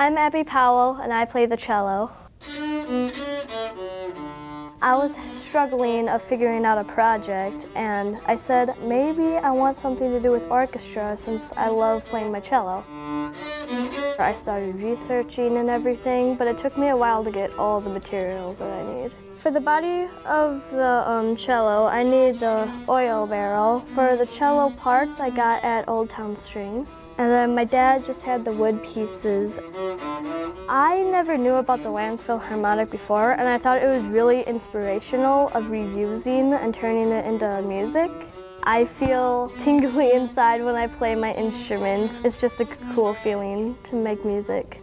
I'm Abby Powell and I play the cello. I was struggling of figuring out a project and I said maybe I want something to do with orchestra since I love playing my cello. I started researching and everything, but it took me a while to get all the materials that I need. For the body of the um, cello, I need the oil barrel. For the cello parts, I got at Old Towne Strings. And then my dad just had the wood pieces. I never knew about the landfill harmonic before, and I thought it was really inspirational of reusing and turning it into music. I feel tingly inside when I play my instruments. It's just a cool feeling to make music.